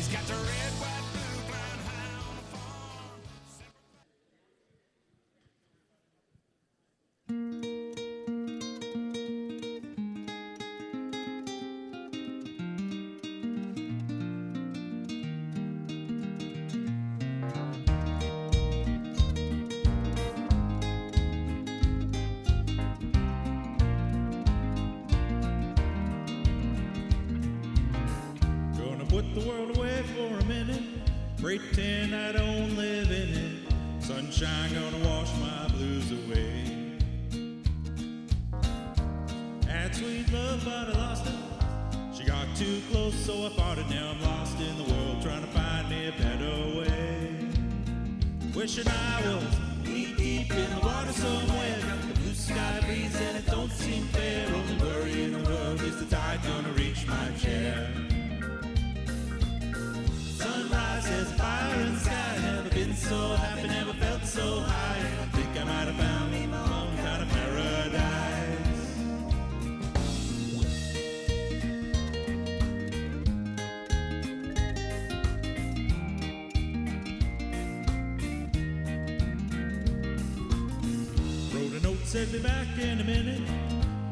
He's got the red, white, put the world away for a minute. Pretend I don't live in it. Sunshine gonna wash my blues away. Had sweet love, but I lost it. She got too close, so I fought it. Now I'm lost in the world, trying to find me a better way. Wishing I was knee deep in the water somewhere. The blue sky breeze, and it don't Has fire the sky. Never been so happy, never felt so high. I think I might have found me my own kind of paradise. Wrote a note, said be back in a minute.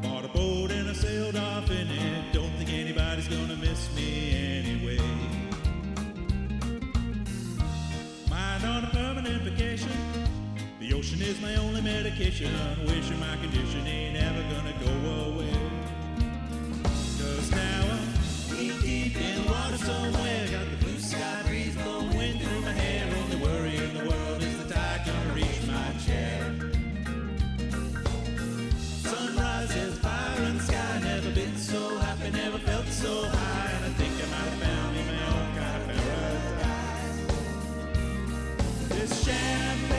Bought a boat and I sailed off in it. The is my only medication. Wishing my condition ain't ever gonna go away. Cause now I'm knee deep in water somewhere. Got the blue sky breeze blowing wind through my hair. Only worry in the world is the tide gonna reach my chair. Sunrise has fire in the sky. Never been so happy, never felt so high. And I think I might have found me my own kind of paradise. This champagne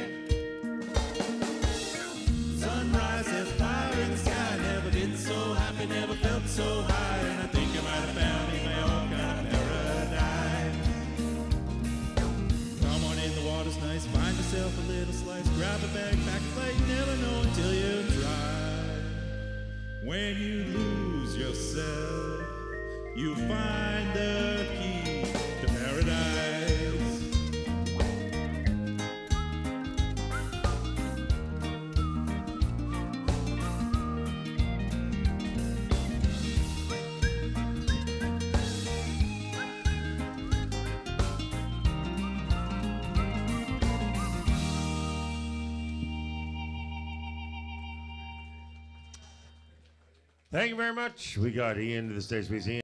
happy, never felt so high, and I think I might have found me my own kind of paradise. Come on in, the water's nice. Find yourself a little slice. Grab a bag, pack a plate. Never know until you try. When you lose yourself, you find the key Thank you very much. We got Ian to the please. Ian.